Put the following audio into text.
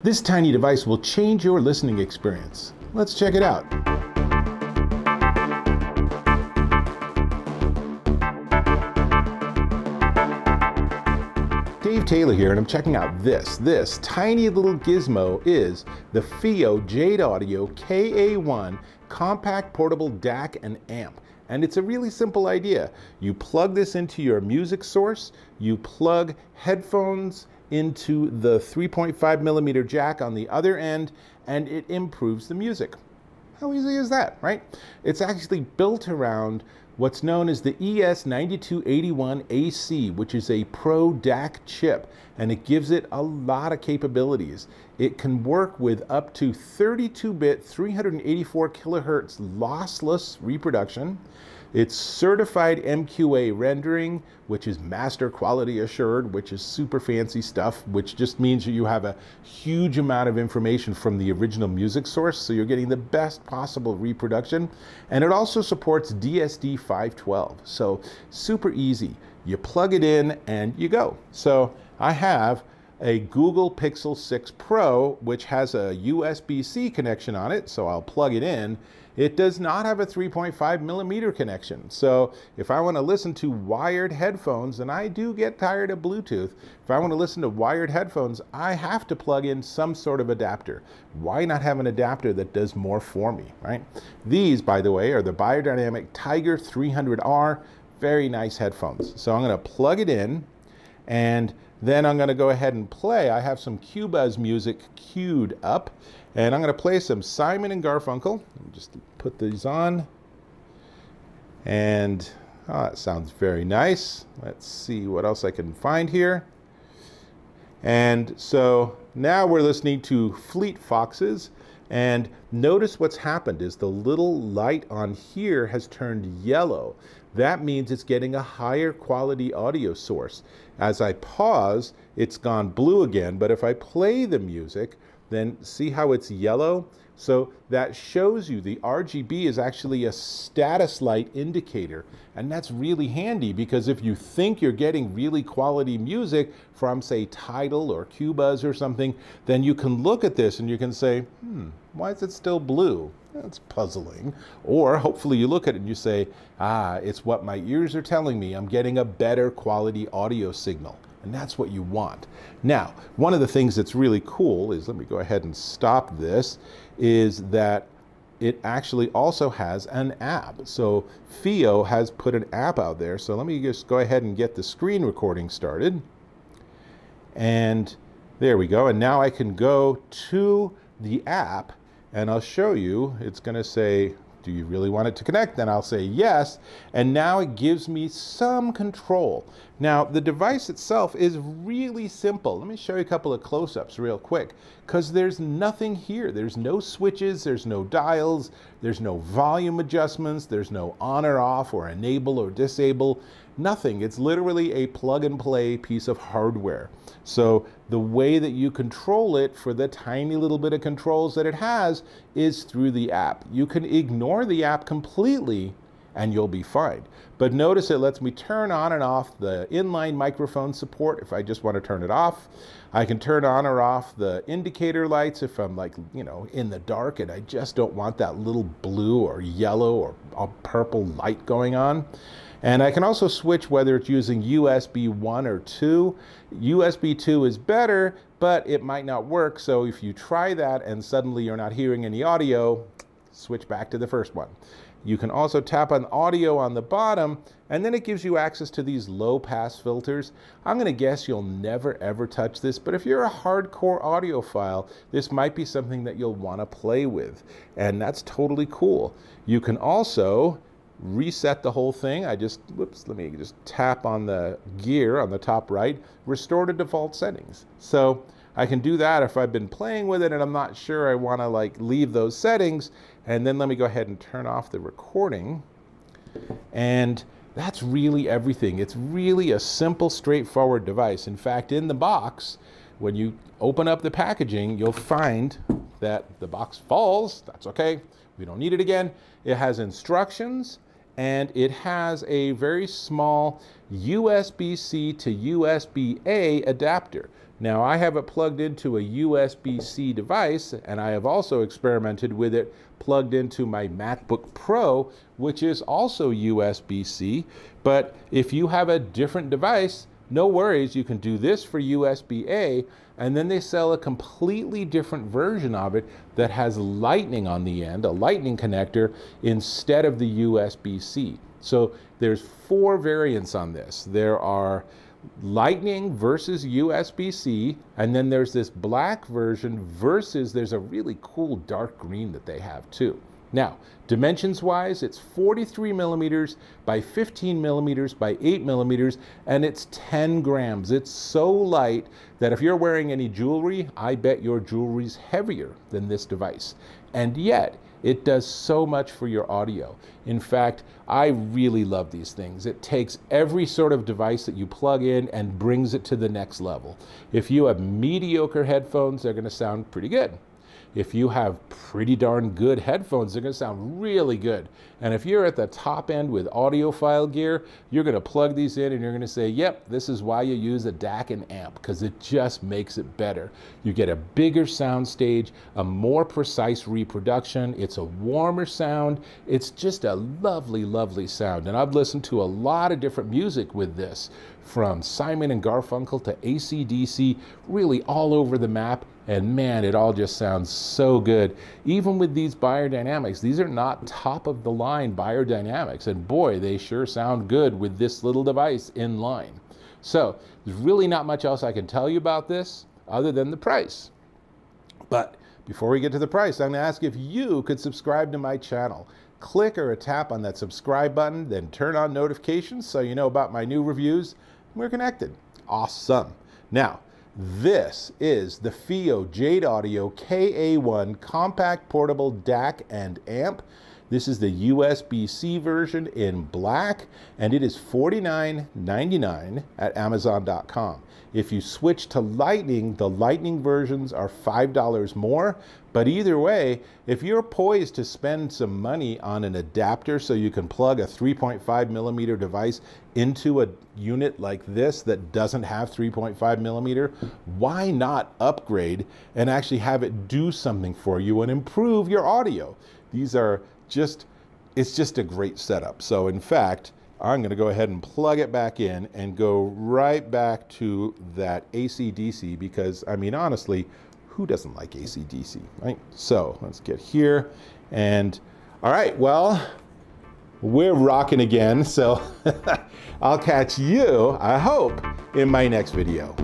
This tiny device will change your listening experience. Let's check it out. Dave Taylor here, and I'm checking out this. This tiny little gizmo is the FiiO Jade Audio KA1 Compact Portable DAC and Amp. And it's a really simple idea. You plug this into your music source, you plug headphones into the 3.5 millimeter jack on the other end, and it improves the music. How easy is that, right? It's actually built around what's known as the ES9281AC, which is a Pro DAC chip, and it gives it a lot of capabilities. It can work with up to 32-bit, 384 kilohertz lossless reproduction. It's certified MQA rendering, which is master quality assured, which is super fancy stuff, which just means that you have a huge amount of information from the original music source, so you're getting the best possible reproduction. And it also supports DSD 512, so super easy. You plug it in and you go. So I have a Google Pixel 6 Pro, which has a USB-C connection on it, so I'll plug it in it does not have a 3.5 millimeter connection. So if I want to listen to wired headphones, and I do get tired of Bluetooth, if I want to listen to wired headphones, I have to plug in some sort of adapter. Why not have an adapter that does more for me, right? These, by the way, are the Beyerdynamic TYGR 300R. Very nice headphones. So I'm going to plug it in and then I'm going to go ahead and play. I have some Qobuz music queued up. And I'm going to play some Simon and Garfunkel. Just put these on. And oh, that sounds very nice. Let's see what else I can find here. And so now we're listening to Fleet Foxes. And notice what's happened is the little light on here has turned yellow. That means it's getting a higher quality audio source. As I pause, it's gone blue again, but if I play the music, then see how it's yellow? So that shows you the RGB is actually a status light indicator. And that's really handy because if you think you're getting really quality music from say Tidal or Qobuz or something, then you can look at this and you can say, hmm, why is it still blue? That's puzzling. Or hopefully you look at it and you say, ah, it's what my ears are telling me. I'm getting a better quality audio signal. And that's what you want. Now, one of the things that's really cool is, let me go ahead and stop this, is that it actually also has an app. So FiiO has put an app out there. So let me just go ahead and get the screen recording started. And there we go. And now I can go to the app and I'll show you. It's going to say do you really want it to connect? Then I'll say yes. And now it gives me some control. Now, the device itself is really simple. Let me show you a couple of close-ups real quick because there's nothing here. There's no switches, there's no dials, there's no volume adjustments, there's no on or off or enable or disable, nothing. It's literally a plug and play piece of hardware. So the way that you control it for the tiny little bit of controls that it has is through the app. You can ignore the app completely and you'll be fine. But notice it lets me turn on and off the inline microphone support if I just want to turn it off. I can turn on or off the indicator lights if I'm like, you know, in the dark and I just don't want that little blue or yellow or purple light going on. And I can also switch whether it's using USB 1 or 2. USB 2 is better, but it might not work. So if you try that and suddenly you're not hearing any audio, switch back to the first one. You can also tap on audio on the bottom and then it gives you access to these low pass filters. I'm going to guess you'll never ever touch this, but if you're a hardcore audiophile, this might be something that you'll want to play with. And that's totally cool. You can also reset the whole thing. I just, whoops, let me just tap on the gear on the top right, restore to default settings. So I can do that if I've been playing with it and I'm not sure I want to like leave those settings. And then let me go ahead and turn off the recording. And that's really everything. It's really a simple, straightforward device. In fact, in the box, when you open up the packaging, you'll find that the box falls. That's okay. We don't need it again. It has instructions and it has a very small USB-C to USB-A adapter. Now I have it plugged into a USB-C device and I have also experimented with it plugged into my MacBook Pro, which is also USB-C. But if you have a different device, no worries, you can do this for USB-A and then they sell a completely different version of it that has lightning on the end, a lightning connector instead of the USB-C. So there's four variants on this. There are Lightning versus USB-C, and then there's this black version versus there's a really cool dark green that they have too. Now, dimensions wise, it's 43 millimeters by 15 millimeters by 8 millimeters, and it's 10 grams. It's so light that if you're wearing any jewelry, I bet your jewelry's heavier than this device. And yet, it does so much for your audio. In fact, I really love these things. It takes every sort of device that you plug in and brings it to the next level. If you have mediocre headphones, they're going to sound pretty good. If you have pretty darn good headphones, they're going to sound really good. And if you're at the top end with audiophile gear, you're going to plug these in and you're going to say, yep, this is why you use a DAC and amp, because it just makes it better. You get a bigger sound stage, a more precise reproduction. It's a warmer sound. It's just a lovely, lovely sound. And I've listened to a lot of different music with this, from Simon and Garfunkel to ACDC, really all over the map. And man, it all just sounds so good. Even with these Beyerdynamics, these are not top of the line Beyerdynamics. And boy, they sure sound good with this little device in line. So there's really not much else I can tell you about this other than the price. But before we get to the price, I'm to ask if you could subscribe to my channel. Click or tap on that subscribe button, then turn on notifications so you know about my new reviews. We're connected. Awesome. Now, this is the FiiO Jade Audio KA1 Compact Portable DAC and Amp. This is the USB-C version in black, and it is $49.99 at Amazon.com. If you switch to Lightning, the Lightning versions are $5 more. But either way, if you're poised to spend some money on an adapter so you can plug a 3.5 millimeter device into a unit like this that doesn't have 3.5 millimeter, why not upgrade and actually have it do something for you and improve your audio? These are just, it's just a great setup. So in fact, I'm going to go ahead and plug it back in and go right back to that AC-DC because, I mean, honestly, who doesn't like AC-DC, right? So let's get here and, all right, well, we're rocking again. So I'll catch you, I hope, in my next video.